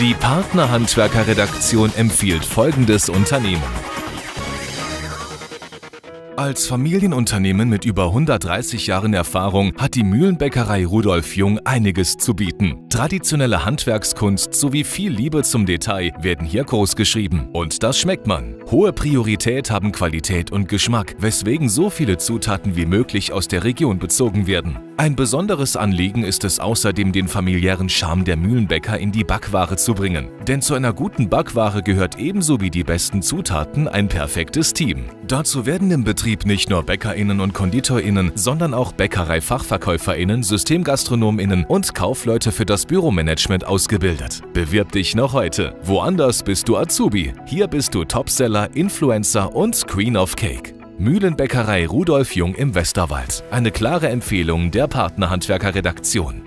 Die Partnerhandwerker-Redaktion empfiehlt folgendes Unternehmen. Als Familienunternehmen mit über 130 Jahren Erfahrung hat die Mühlenbäckerei Rudolf Jung einiges zu bieten. Traditionelle Handwerkskunst sowie viel Liebe zum Detail werden hier groß geschrieben. Und das schmeckt man. Hohe Priorität haben Qualität und Geschmack, weswegen so viele Zutaten wie möglich aus der Region bezogen werden. Ein besonderes Anliegen ist es außerdem, den familiären Charme der Mühlenbäcker in die Backware zu bringen. Denn zu einer guten Backware gehört ebenso wie die besten Zutaten ein perfektes Team. Dazu werden im Betrieb nicht nur BäckerInnen und KonditorInnen, sondern auch Bäckerei-FachverkäuferInnen, SystemgastronomInnen und Kaufleute für das Büromanagement ausgebildet. Bewirb dich noch heute. Woanders bist du Azubi. Hier bist du Topseller, Influencer und Queen of Cake. Mühlenbäckerei Rudolf Jung im Westerwald. Eine klare Empfehlung der Partnerhandwerker Redaktion.